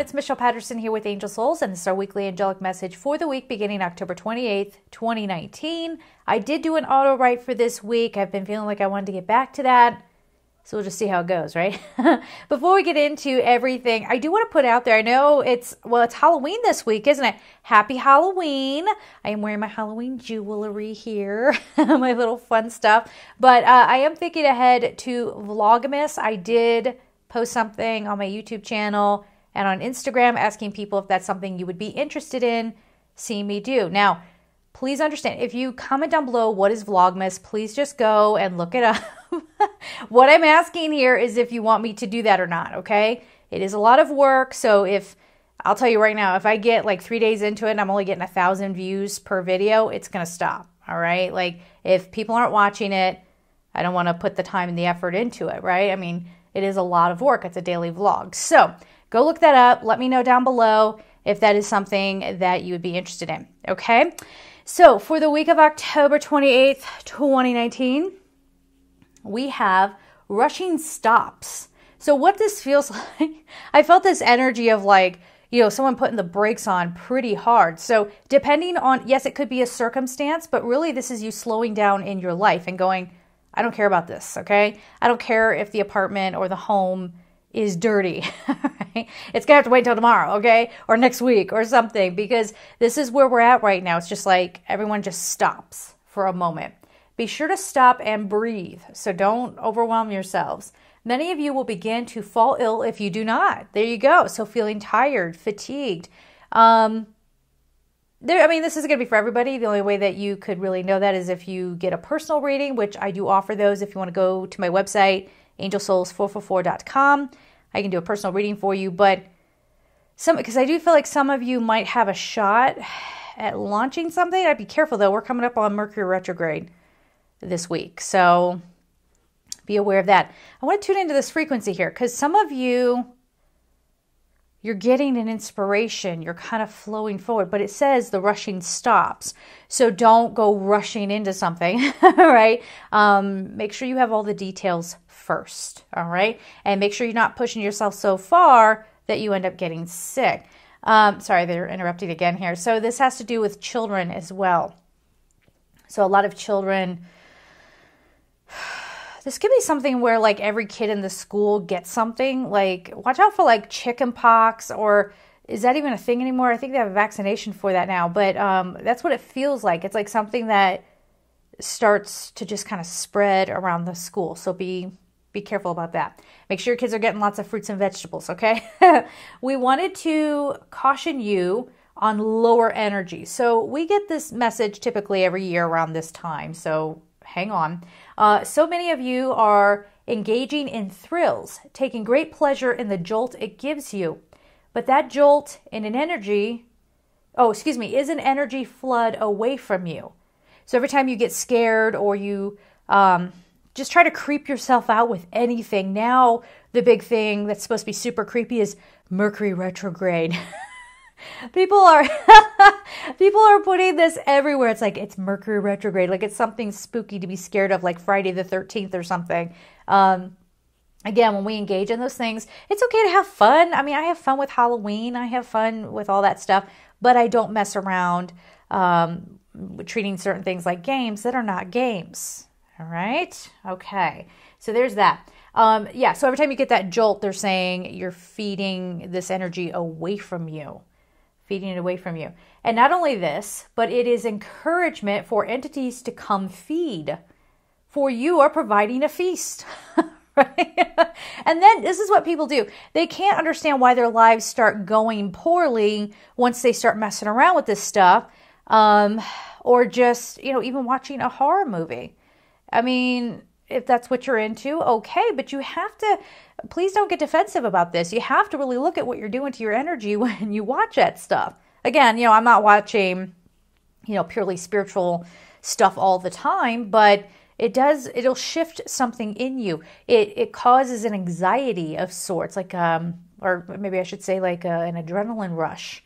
everyone. It's Michelle Patterson here with Angel Souls, and this is our weekly angelic message for the week beginning October 28th, 2019. I did do an auto write for this week. I've been feeling like I wanted to get back to that. So we'll just see how it goes, right? Before we get into everything, I do want to put out there I know it's, well, it's Halloween this week, isn't it? Happy Halloween. I am wearing my Halloween jewelry here, my little fun stuff. But uh, I am thinking ahead to Vlogmas. I did post something on my YouTube channel and on Instagram asking people if that's something you would be interested in seeing me do. Now, please understand if you comment down below what is Vlogmas, please just go and look it up. what I'm asking here is if you want me to do that or not, okay? It is a lot of work, so if I'll tell you right now, if I get like three days into it and I'm only getting a thousand views per video, it's gonna stop. All right. Like if people aren't watching it, I don't want to put the time and the effort into it, right? I mean, it is a lot of work. It's a daily vlog. So go look that up. Let me know down below if that is something that you would be interested in. Okay. So for the week of October 28th, 2019, we have rushing stops. So what this feels like, I felt this energy of like, you know, someone putting the brakes on pretty hard. So, depending on, yes, it could be a circumstance, but really this is you slowing down in your life and going, I don't care about this, okay? I don't care if the apartment or the home is dirty. it's gonna have to wait until tomorrow, okay? Or next week or something, because this is where we're at right now. It's just like everyone just stops for a moment. Be sure to stop and breathe. So don't overwhelm yourselves. Many of you will begin to fall ill if you do not. There you go. So feeling tired, fatigued. Um, there, I mean, this is going to be for everybody. The only way that you could really know that is if you get a personal reading, which I do offer those. If you want to go to my website, angelsouls444.com, I can do a personal reading for you. But some, because I do feel like some of you might have a shot at launching something. I'd be careful though. We're coming up on Mercury retrograde this week, so be aware of that. I want to tune into this frequency here because some of you you're getting an inspiration, you're kind of flowing forward, but it says the rushing stops. So don't go rushing into something, right? Um, make sure you have all the details first, all right? And make sure you're not pushing yourself so far that you end up getting sick. Um, sorry, they're interrupting again here. So this has to do with children as well. So a lot of children this could be something where like every kid in the school gets something. Like watch out for like chicken pox or is that even a thing anymore? I think they have a vaccination for that now, but um, that's what it feels like. It's like something that starts to just kind of spread around the school. So be be careful about that. Make sure your kids are getting lots of fruits and vegetables, okay? we wanted to caution you on lower energy. So we get this message typically every year around this time. So hang on. Uh, so many of you are engaging in thrills, taking great pleasure in the jolt it gives you. But that jolt in an energy, oh, excuse me, is an energy flood away from you. So every time you get scared or you um, just try to creep yourself out with anything, now the big thing that's supposed to be super creepy is Mercury retrograde. people are people are putting this everywhere. It's like it's mercury retrograde. Like it's something spooky to be scared of like friday the 13th or something. Um, again when we engage in those things it's okay to have fun. I mean i have fun with halloween. I have fun with all that stuff but i don't mess around um, treating certain things like games that are not games all right okay so there's that um, yeah so every time you get that jolt they're saying you're feeding this energy away from you feeding it away from you. And not only this, but it is encouragement for entities to come feed, for you are providing a feast. right? and then this is what people do. They can't understand why their lives start going poorly once they start messing around with this stuff. Um, or just, you know, even watching a horror movie. I mean, if that's what you're into, okay, but you have to please don't get defensive about this. You have to really look at what you're doing to your energy when you watch that stuff. Again, you know, I'm not watching, you know, purely spiritual stuff all the time, but it does it'll shift something in you. It it causes an anxiety of sorts, like um or maybe I should say like a, an adrenaline rush.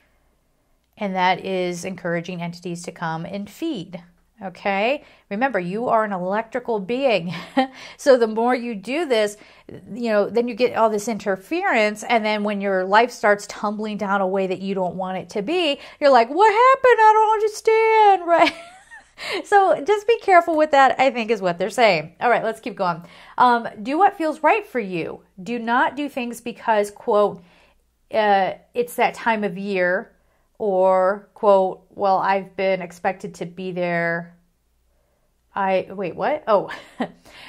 And that is encouraging entities to come and feed. Okay. Remember, you are an electrical being. so the more you do this, you know, then you get all this interference. And then when your life starts tumbling down a way that you don't want it to be, you're like, what happened? I don't understand. Right. so just be careful with that, I think is what they're saying. All right, let's keep going. Um, do what feels right for you. Do not do things because, quote, uh, it's that time of year or quote well i've been expected to be there i wait what oh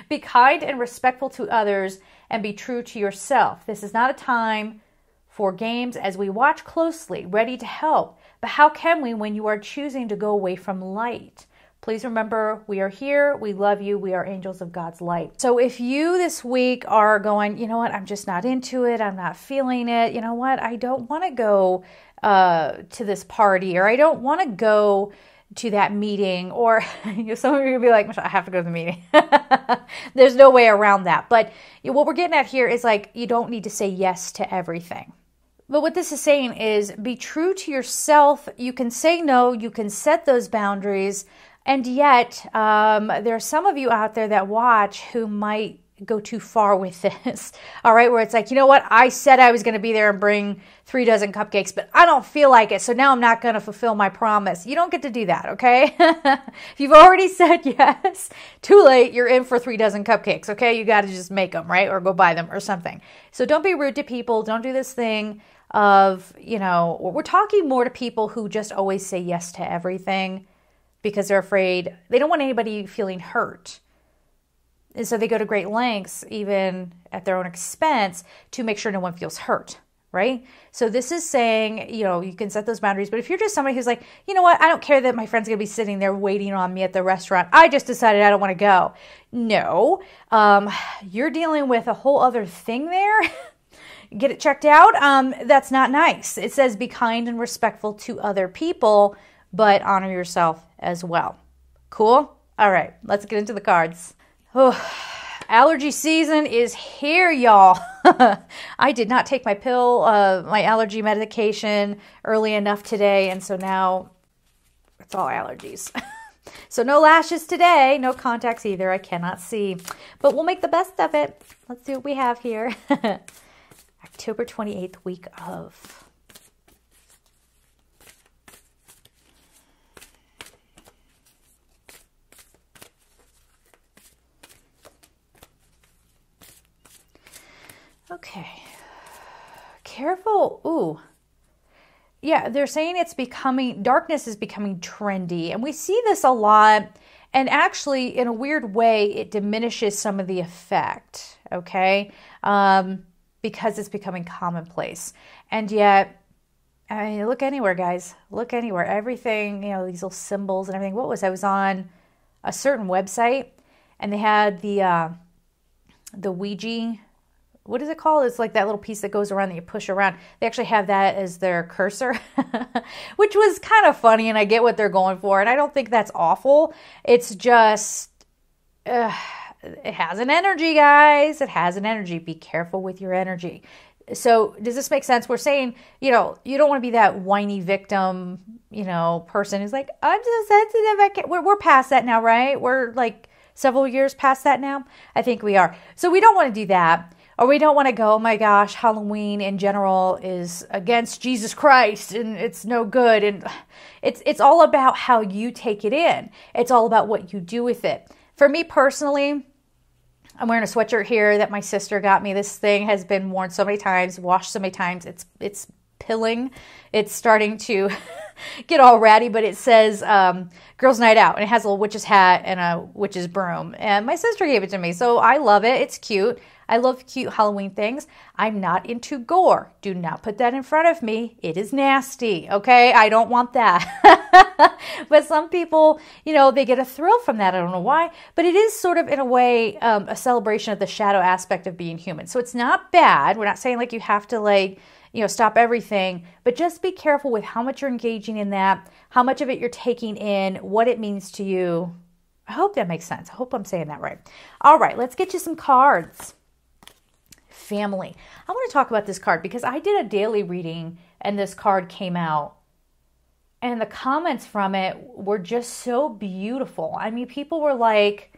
be kind and respectful to others and be true to yourself this is not a time for games as we watch closely ready to help but how can we when you are choosing to go away from light Please remember, we are here. We love you. We are angels of God's light. So if you this week are going, you know what, I'm just not into it. I'm not feeling it. You know what, I don't want to go uh, to this party or I don't want to go to that meeting or you know, some of you gonna be like i have to go to the meeting. There's no way around that. But you know, what we're getting at here is like you don't need to say yes to everything. But what this is saying is be true to yourself. You can say no you can set those boundaries and yet um, there are some of you out there that watch who might go too far with this. All right, where it's like, you know what? I said I was going to be there and bring three dozen cupcakes, but I don't feel like it. So now I'm not going to fulfill my promise. You don't get to do that, okay? if you've already said yes, too late. You're in for three dozen cupcakes, okay? You got to just make them, right? Or go buy them or something. So don't be rude to people. Don't do this thing of, you know, we're talking more to people who just always say yes to everything because they're afraid, they don't want anybody feeling hurt and so they go to great lengths, even at their own expense, to make sure no one feels hurt, right? So this is saying, you know, you can set those boundaries. But if you're just somebody who's like, you know what, I don't care that my friend's gonna be sitting there waiting on me at the restaurant. I just decided I don't want to go. No, um, you're dealing with a whole other thing there. Get it checked out. Um, that's not nice. It says be kind and respectful to other people, but honor yourself as well. Cool. All right, let's get into the cards. Oh, allergy season is here, y'all. I did not take my pill, uh, my allergy medication early enough today, and so now it's all allergies. so no lashes today, no contacts either. I cannot see, but we'll make the best of it. Let's see what we have here. October 28th, week of. Okay. Careful. Ooh. Yeah, they're saying it's becoming, darkness is becoming trendy. And we see this a lot. And actually, in a weird way, it diminishes some of the effect, okay? Um, because it's becoming commonplace. And yet, I mean, look anywhere, guys. Look anywhere. Everything, you know, these little symbols and everything. What was I was on a certain website, and they had the uh, the Ouija what is it called? It's like that little piece that goes around that you push around. They actually have that as their cursor, which was kind of funny, and I get what they're going for. And I don't think that's awful. It's just, uh, it has an energy, guys. It has an energy. Be careful with your energy. So, does this make sense? We're saying, you know, you don't want to be that whiny victim, you know, person who's like, I'm so sensitive. I can't. We're, we're past that now, right? We're like several years past that now. I think we are. So, we don't want to do that or we don't want to go, oh my gosh, Halloween in general is against Jesus Christ and it's no good. And it's, it's all about how you take it in, it's all about what you do with it. For me personally, I'm wearing a sweatshirt here that my sister got me. This thing has been worn so many times, washed so many times. It's it's pilling. It's starting to get all ratty, but it says um, "Girls' Night Out" and it has a little witch's hat and a witch's broom. And my sister gave it to me, so I love it. It's cute. I love cute Halloween things. I'm not into gore. Do not put that in front of me. It is nasty. Okay. I don't want that. but some people, you know, they get a thrill from that. I don't know why. But it is sort of, in a way, um, a celebration of the shadow aspect of being human. So it's not bad. We're not saying like you have to, like, you know, stop everything, but just be careful with how much you're engaging in that, how much of it you're taking in, what it means to you. I hope that makes sense. I hope I'm saying that right. All right, let's get you some cards family. I want to talk about this card because I did a daily reading and this card came out. and the comments from it were just so beautiful. I mean, people were like,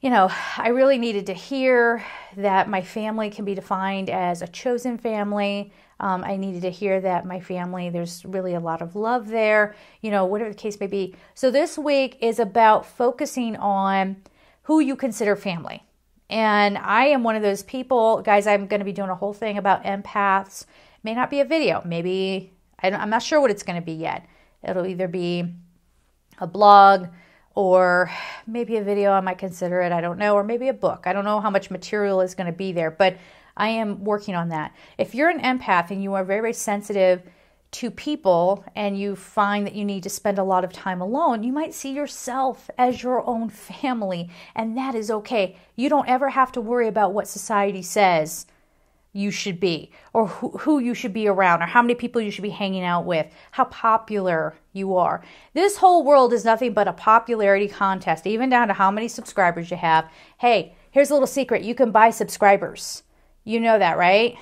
you know, I really needed to hear that my family can be defined as a chosen family. Um, I needed to hear that my family, there's really a lot of love there, you know, whatever the case may be. So this week is about focusing on who you consider family. And I am one of those people, guys, I'm going to be doing a whole thing about empaths. May not be a video, maybe I'm not sure what it's going to be yet. It'll either be a blog or maybe a video. I might consider it. I don't know. Or maybe a book. I don't know how much material is going to be there, but I am working on that. If you're an empath and you are very, very sensitive to people and you find that you need to spend a lot of time alone, you might see yourself as your own family, and that is okay. You don't ever have to worry about what society says you should be, or who, who you should be around, or how many people you should be hanging out with, how popular you are. This whole world is nothing but a popularity contest, even down to how many subscribers you have. Hey, here's a little secret you can buy subscribers. You know that, right?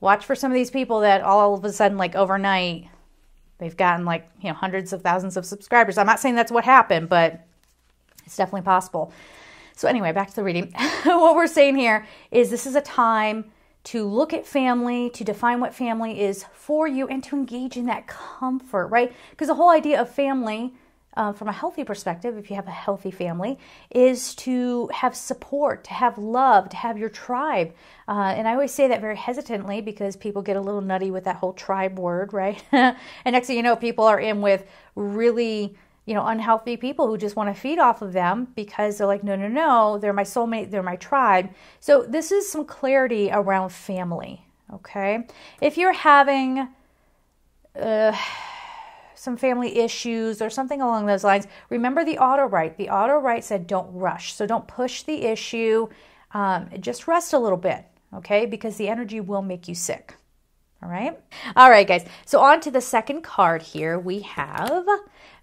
Watch for some of these people that all of a sudden, like overnight, they've gotten like, you know, hundreds of thousands of subscribers. I'm not saying that's what happened, but it's definitely possible. So, anyway, back to the reading. what we're saying here is this is a time to look at family, to define what family is for you, and to engage in that comfort, right? Because the whole idea of family, uh, from a healthy perspective, if you have a healthy family, is to have support, to have love, to have your tribe. Uh, and I always say that very hesitantly because people get a little nutty with that whole tribe word, right? and next thing you know, people are in with really you know, unhealthy people who just want to feed off of them because they're like, no, no, no, they're my soulmate, they're my tribe. So, this is some clarity around family, okay? If you're having uh, some family issues or something along those lines, remember the auto write. The auto write said don't rush. So, don't push the issue, um, just rest a little bit, okay? Because the energy will make you sick. All right. All right, guys. So, on to the second card here, we have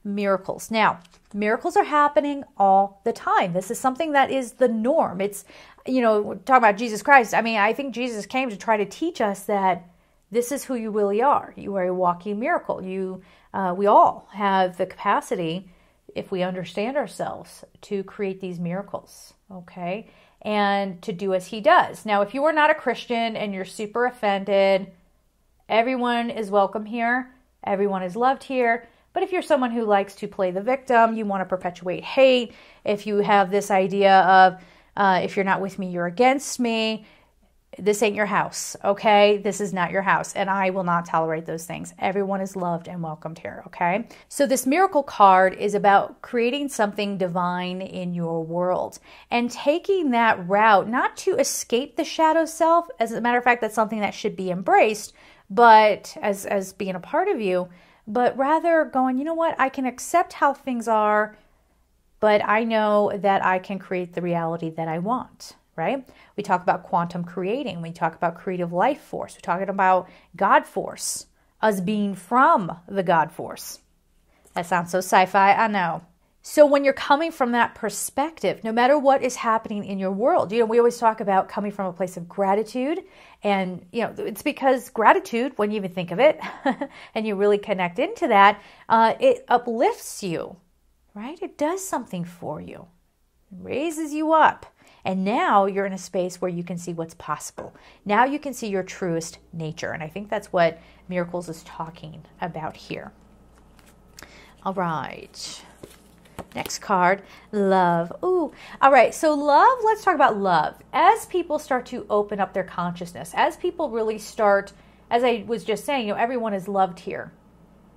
miracles. Now, miracles are happening all the time. This is something that is the norm. It's, you know, talking about Jesus Christ. I mean, I think Jesus came to try to teach us that this is who you really are. You are a walking miracle. You, uh, we all have the capacity, if we understand ourselves, to create these miracles. Okay, and to do as He does. Now, if you are not a Christian and you're super offended, everyone is welcome here. Everyone is loved here. But if you're someone who likes to play the victim, you want to perpetuate hate, if you have this idea of uh, if you're not with me, you're against me, this ain't your house, okay? This is not your house, and I will not tolerate those things. Everyone is loved and welcomed here, okay? So, this miracle card is about creating something divine in your world and taking that route, not to escape the shadow self. As a matter of fact, that's something that should be embraced, but as, as being a part of you, but rather going, you know what, I can accept how things are, but I know that I can create the reality that I want, right? We talk about quantum creating, we talk about creative life force, we're talking about God force, us being from the God force. That sounds so sci fi, I know. So when you're coming from that perspective, no matter what is happening in your world, you know, we always talk about coming from a place of gratitude. And, you know, it's because gratitude, when you even think of it and you really connect into that, uh, it uplifts you, right? It does something for you, it raises you up. And now you're in a space where you can see what's possible. Now you can see your truest nature. And I think that's what Miracles is talking about here. All right. Next card, love. Ooh, all right. So, love, let's talk about love. As people start to open up their consciousness, as people really start, as I was just saying, you know, everyone is loved here.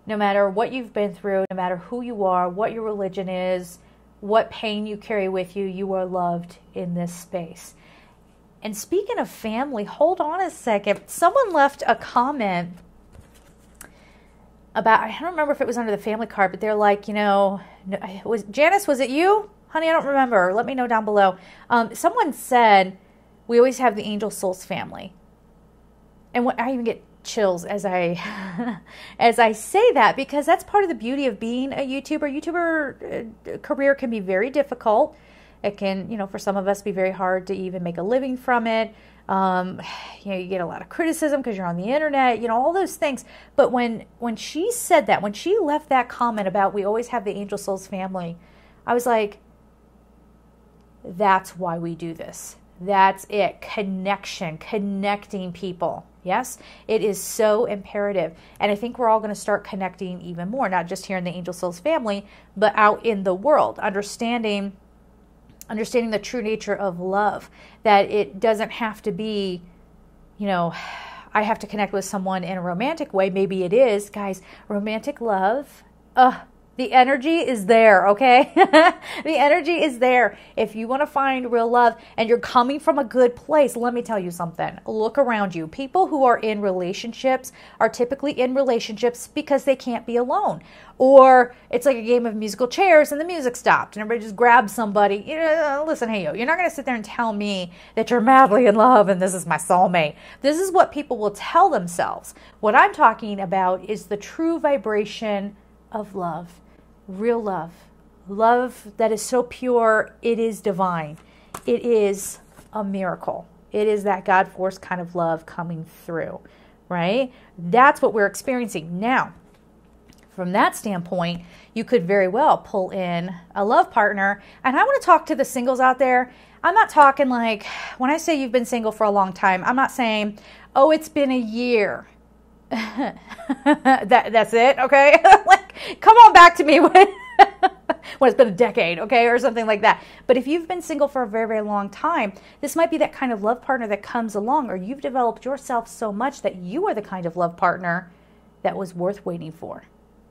No matter what you've been through, no matter who you are, what your religion is, what pain you carry with you, you are loved in this space. And speaking of family, hold on a second. Someone left a comment about I don't remember if it was under the family card, but they're like, you know, was Janice? Was it you, honey? I don't remember. Let me know down below. Um, someone said we always have the Angel Souls family, and what, I even get chills as I as I say that because that's part of the beauty of being a YouTuber. YouTuber uh, career can be very difficult. It can, you know, for some of us be very hard to even make a living from it. Um, you know, you get a lot of criticism because you're on the internet, you know, all those things. But when when she said that, when she left that comment about we always have the Angel Souls family, I was like, that's why we do this. That's it. Connection, connecting people. Yes, it is so imperative. And I think we're all going to start connecting even more, not just here in the Angel Souls family, but out in the world, understanding understanding the true nature of love, that it doesn't have to be, you know, I have to connect with someone in a romantic way. Maybe it is, guys, romantic love. Uh, the energy is there, okay? the energy is there. If you want to find real love and you're coming from a good place, let me tell you something. Look around you. People who are in relationships are typically in relationships because they can't be alone. Or it's like a game of musical chairs and the music stopped and everybody just grabs somebody. You know, listen, hey, yo, you're not going to sit there and tell me that you're madly in love and this is my soulmate. This is what people will tell themselves. What I'm talking about is the true vibration of love real love. Love that is so pure, it is divine. It is a miracle. It is that God force kind of love coming through, right? That's what we're experiencing. Now, from that standpoint, you could very well pull in a love partner. And I want to talk to the singles out there. I'm not talking like when I say you've been single for a long time, I'm not saying, oh, it's been a year. that that's it, okay? like, come on back to me when when it's been a decade, okay, or something like that. But if you've been single for a very, very long time, this might be that kind of love partner that comes along, or you've developed yourself so much that you are the kind of love partner that was worth waiting for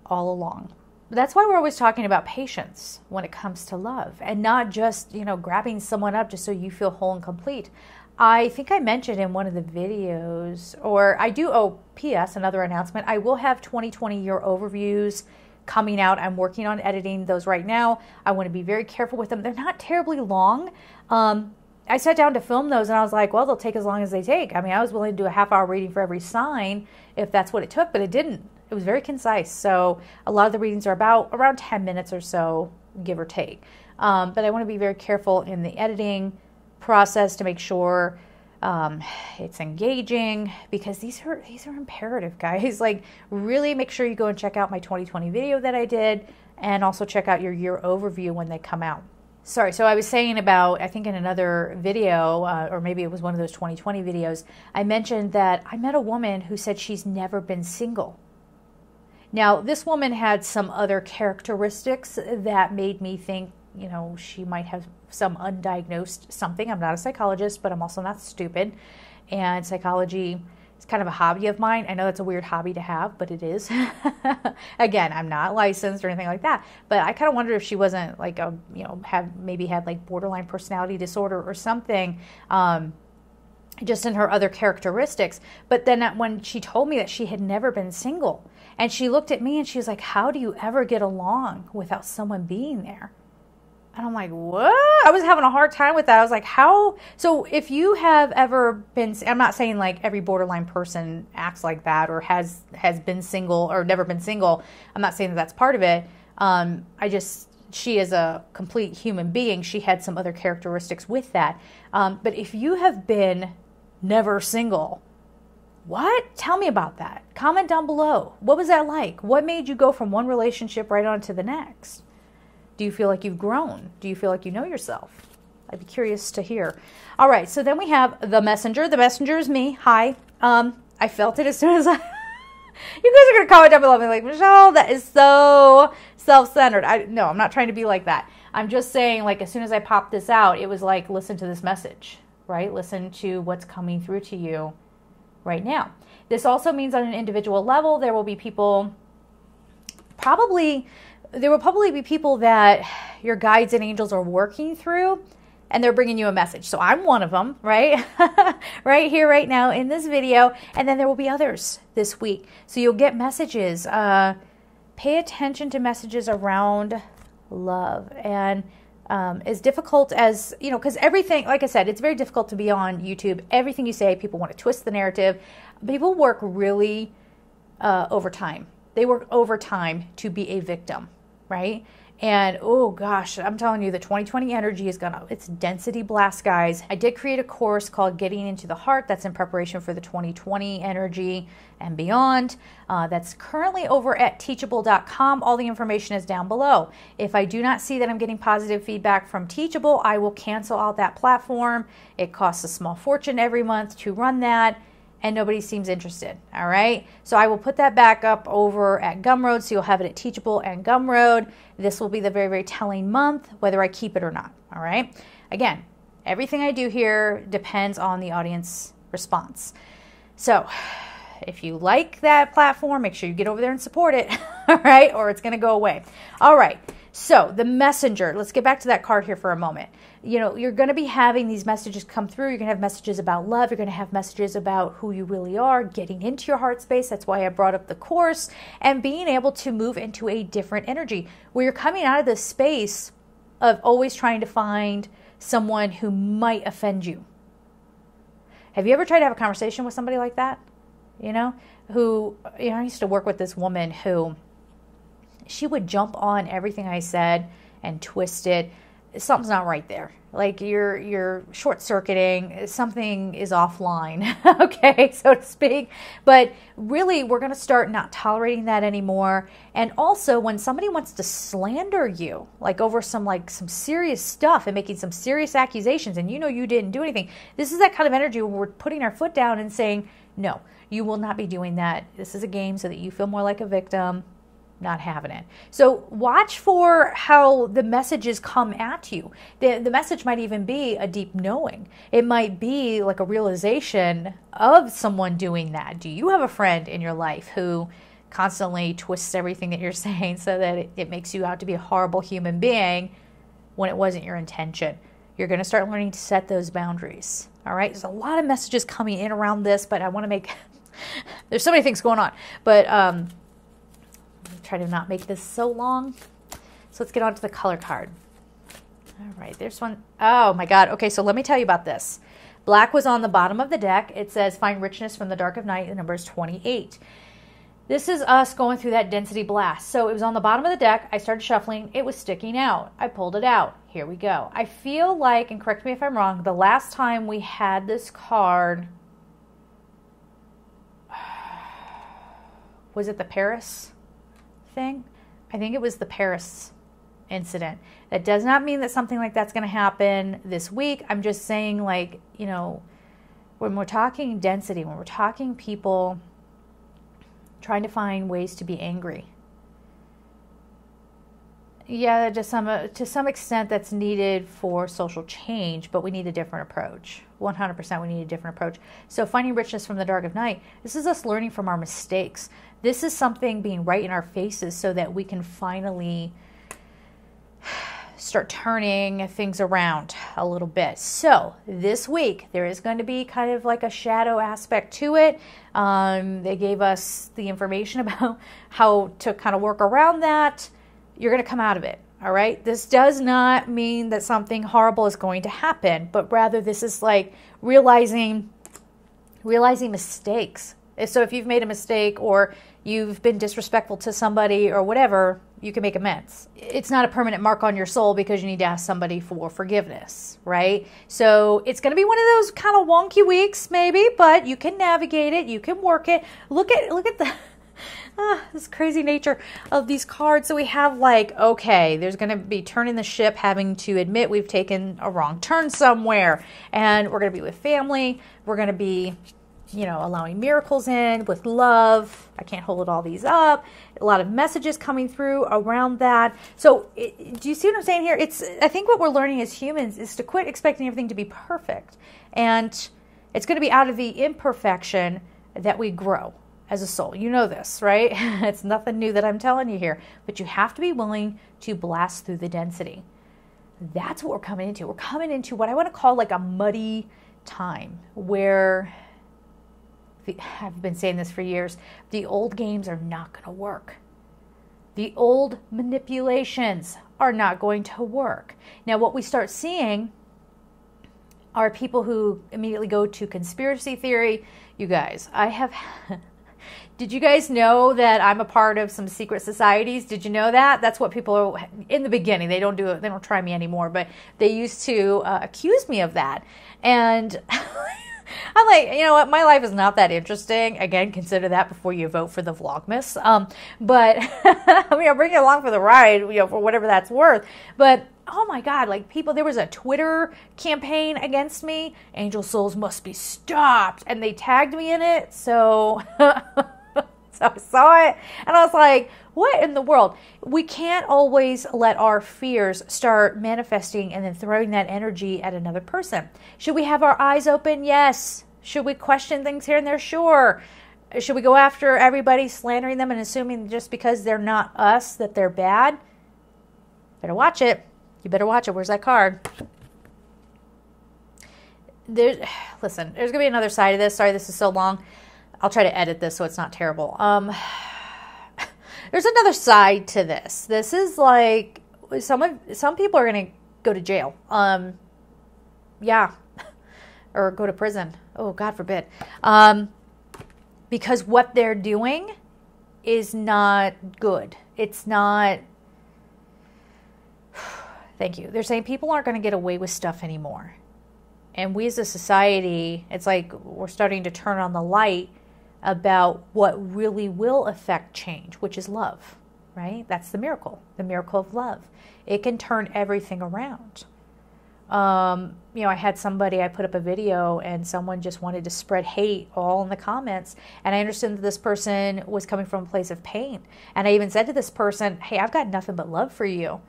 all along. That's why we're always talking about patience when it comes to love and not just, you know, grabbing someone up just so you feel whole and complete. I think I mentioned in one of the videos, or I do, oh, P.S., another announcement. I will have 2020 year overviews coming out. I'm working on editing those right now. I want to be very careful with them. They're not terribly long. Um, I sat down to film those and I was like, well, they'll take as long as they take. I mean, I was willing to do a half hour reading for every sign if that's what it took, but it didn't. It was very concise. So a lot of the readings are about around 10 minutes or so, give or take. Um, but I want to be very careful in the editing process to make sure um, it's engaging because these are these are imperative guys. Like really make sure you go and check out my 2020 video that i did and also check out your year overview when they come out. Sorry so i was saying about i think in another video uh, or maybe it was one of those 2020 videos i mentioned that i met a woman who said she's never been single. Now this woman had some other characteristics that made me think you know, she might have some undiagnosed something. I'm not a psychologist, but I'm also not stupid. And psychology is kind of a hobby of mine. I know that's a weird hobby to have, but it is. Again, I'm not licensed or anything like that. But I kind of wonder if she wasn't like a, you know, have maybe had like borderline personality disorder or something. Um, just in her other characteristics. But then when she told me that she had never been single, and she looked at me and she was like, How do you ever get along without someone being there? And I'm like, what? I was having a hard time with that. I was like, how? So if you have ever been, I'm not saying like every borderline person acts like that or has has been single or never been single. I'm not saying that that's part of it. Um, I just she is a complete human being. She had some other characteristics with that. Um, but if you have been never single, what? Tell me about that. Comment down below. What was that like? What made you go from one relationship right on to the next? Do you feel like you've grown? Do you feel like you know yourself? I'd be curious to hear. All right, so then we have the messenger. The messenger is me. Hi. Um, I felt it as soon as I. you guys are gonna comment down below, and be like, Michelle, that is so self-centered. I no, I'm not trying to be like that. I'm just saying, like, as soon as I popped this out, it was like, listen to this message, right? Listen to what's coming through to you right now. This also means on an individual level, there will be people probably there will probably be people that your guides and angels are working through and they're bringing you a message. So I'm one of them, right? right here, right now in this video. And then there will be others this week. So you'll get messages. Uh, pay attention to messages around love. And um, as difficult as, you know, because everything, like I said, it's very difficult to be on YouTube. Everything you say, people want to twist the narrative. People work really uh, overtime. They work overtime to be a victim right? And oh gosh, I'm telling you, the 2020 energy is gonna, it's density blast, guys. I did create a course called Getting into the Heart that's in preparation for the 2020 energy and beyond. Uh, that's currently over at teachable.com. All the information is down below. If I do not see that I'm getting positive feedback from Teachable, I will cancel out that platform. It costs a small fortune every month to run that and nobody seems interested. All right. So I will put that back up over at Gumroad. So you'll have it at Teachable and Gumroad. This will be the very, very telling month, whether I keep it or not. All right. Again, everything I do here depends on the audience response. So if you like that platform, make sure you get over there and support it. All right. Or it's going to go away. All right. So the messenger, let's get back to that card here for a moment. You know, you're going to be having these messages come through. You're going to have messages about love. You're going to have messages about who you really are, getting into your heart space. That's why I brought up the course and being able to move into a different energy where you're coming out of this space of always trying to find someone who might offend you. Have you ever tried to have a conversation with somebody like that? You know, who, you know, I used to work with this woman who, she would jump on everything I said and twist it. Something's not right there. Like you're you're short circuiting. Something is offline, okay, so to speak. But really, we're going to start not tolerating that anymore. And also, when somebody wants to slander you, like over some like some serious stuff and making some serious accusations, and you know you didn't do anything, this is that kind of energy where we're putting our foot down and saying, no, you will not be doing that. This is a game so that you feel more like a victim not having it. So watch for how the messages come at you. The, the message might even be a deep knowing. It might be like a realization of someone doing that. Do you have a friend in your life who constantly twists everything that you're saying so that it, it makes you out to be a horrible human being when it wasn't your intention? You're going to start learning to set those boundaries. All right. There's a lot of messages coming in around this, but I want to make there's so many things going on. But um, try to not make this so long. So let's get on to the color card. All right, there's one. Oh my God. Okay, so let me tell you about this. Black was on the bottom of the deck. It says, Find richness from the dark of night. The number is 28. This is us going through that density blast. So it was on the bottom of the deck. I started shuffling. It was sticking out. I pulled it out. Here we go. I feel like, and correct me if I'm wrong, the last time we had this card, was it the Paris? Thing. I think it was the Paris incident. That does not mean that something like that's going to happen this week. I'm just saying, like, you know, when we're talking density, when we're talking people trying to find ways to be angry. Yeah, to some to some extent that's needed for social change, but we need a different approach. 100% we need a different approach. So finding richness from the dark of night, this is us learning from our mistakes. This is something being right in our faces so that we can finally start turning things around a little bit. So, this week there is going to be kind of like a shadow aspect to it. Um, they gave us the information about how to kind of work around that. You're going to come out of it. All right. This does not mean that something horrible is going to happen, but rather this is like realizing realizing mistakes. So if you've made a mistake or you've been disrespectful to somebody or whatever, you can make amends. It's not a permanent mark on your soul because you need to ask somebody for forgiveness, right? So it's going to be one of those kind of wonky weeks, maybe, but you can navigate it, you can work it. Look at look at the ah, this crazy nature of these cards. So we have like, okay, there's going to be turning the ship, having to admit we've taken a wrong turn somewhere, and we're going to be with family. We're going to be you know, allowing miracles in with love. I can't hold it all these up. A lot of messages coming through around that. So, it, do you see what I'm saying here? It's I think what we're learning as humans is to quit expecting everything to be perfect, and it's going to be out of the imperfection that we grow as a soul. You know this, right? it's nothing new that I'm telling you here, but you have to be willing to blast through the density. That's what we're coming into. We're coming into what I want to call like a muddy time where I've been saying this for years. The old games are not going to work. The old manipulations are not going to work. Now, what we start seeing are people who immediately go to conspiracy theory. You guys, I have Did you guys know that I'm a part of some secret societies? Did you know that? That's what people are in the beginning. They don't do it. They don't try me anymore, but they used to uh, accuse me of that. And I'm like, you know what? My life is not that interesting. Again, consider that before you vote for the Vlogmas. Um, but I mean, I'll bring you along for the ride, you know, for whatever that's worth. But oh my God, like people, there was a Twitter campaign against me. Angel Souls must be stopped. And they tagged me in it. So. So I saw it and I was like, what in the world? We can't always let our fears start manifesting and then throwing that energy at another person. Should we have our eyes open? Yes. Should we question things here and there? Sure. Should we go after everybody, slandering them and assuming just because they're not us that they're bad? Better watch it. You better watch it. Where's that card? There's, listen, there's going to be another side of this. Sorry, this is so long. I'll try to edit this so it's not terrible. Um, there's another side to this. This is like some of some people are going to go to jail. Um, yeah, or go to prison. Oh, God forbid. Um, because what they're doing is not good. It's not. Thank you. They're saying people aren't going to get away with stuff anymore. And we as a society, it's like we're starting to turn on the light about what really will affect change, which is love, right? That's the miracle, the miracle of love. It can turn everything around. Um, you know, I had somebody, I put up a video and someone just wanted to spread hate all in the comments. And I understood that this person was coming from a place of pain. And I even said to this person, hey, I've got nothing but love for you.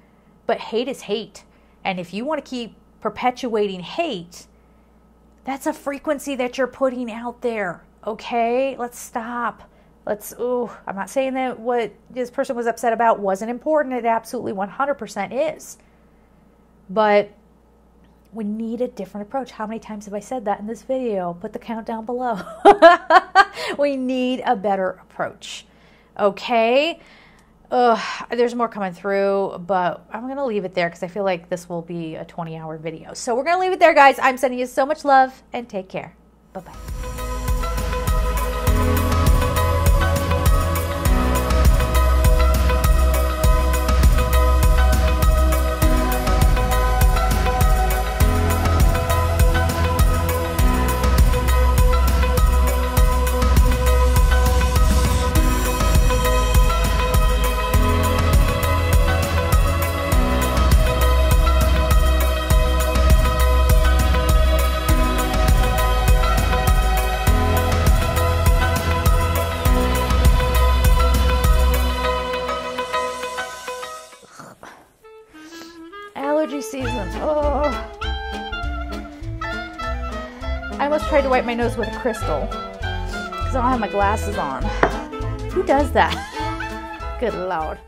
But hate is hate. And if you want to keep perpetuating hate, that's a frequency that you're putting out there okay, let's stop. Let's, ooh, I'm not saying that what this person was upset about wasn't important. It absolutely 100% is. But we need a different approach. How many times have I said that in this video? Put the count down below. we need a better approach. Okay? Ugh, there's more coming through, but I'm going to leave it there because I feel like this will be a 20 hour video. So we're going to leave it there, guys. I'm sending you so much love and take care. Bye bye. Almost tried to wipe my nose with a crystal because I don't have my glasses on. Who does that? Good lord.